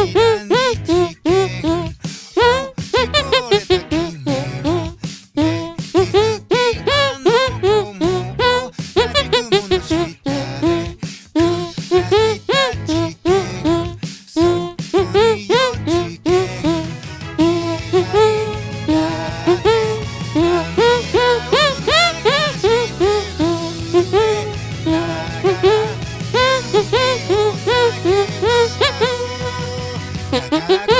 and Ha ha ha!